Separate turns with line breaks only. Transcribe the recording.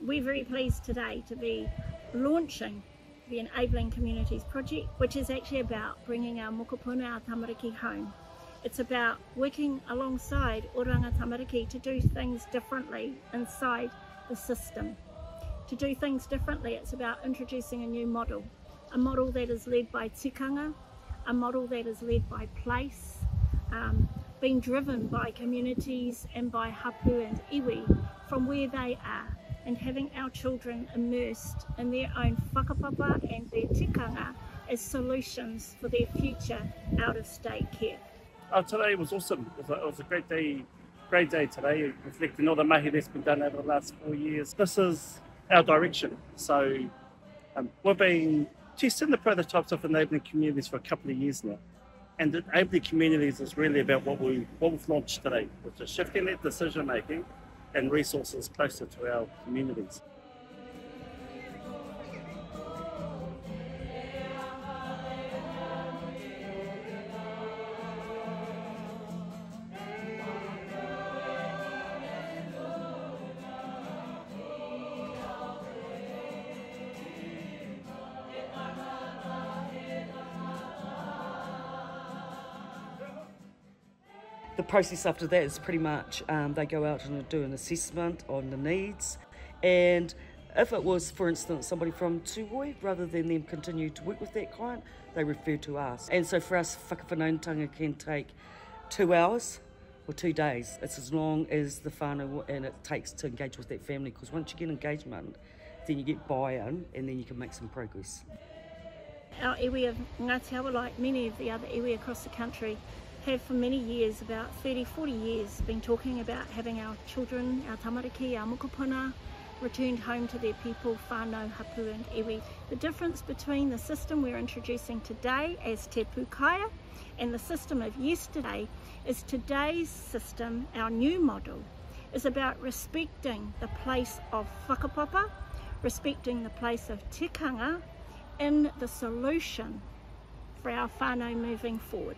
we're very pleased today to be launching the Enabling Communities Project, which is actually about bringing our mokopuna, our tamariki home. It's about working alongside Oranga Tamariki to do things differently inside the system. To do things differently, it's about introducing a new model, a model that is led by tikanga, a model that is led by place, um, being driven by communities and by hapu and iwi from where they are and having our children immersed in their own whakapapa and their tikanga as solutions for their future out-of-state care.
Oh, today was awesome. It was, a, it was a great day, great day today, reflecting all the mahi that's been done over the last four years. This is our direction. So um, we've been testing the prototypes of enabling communities for a couple of years now. And enabling communities is really about what, we, what we've launched today, which is shifting that decision making and resources closer to our communities.
The process after that is pretty much um, they go out and do an assessment on the needs and if it was, for instance, somebody from Tūhoe, rather than them continue to work with that client, they refer to us. And so for us, whakawhanaungatanga can take two hours or two days. It's as long as the whānau and it takes to engage with that family because once you get engagement, then you get buy-in and then you can make some progress.
Our iwi of Ngāti like many of the other iwi across the country, have for many years, about 30, 40 years, been talking about having our children, our tamariki, our mokopuna, returned home to their people, whānau, hapu and iwi. The difference between the system we're introducing today as Te Pūkaya and the system of yesterday is today's system, our new model, is about respecting the place of whakapapa, respecting the place of tikanga in the solution for our whānau moving forward.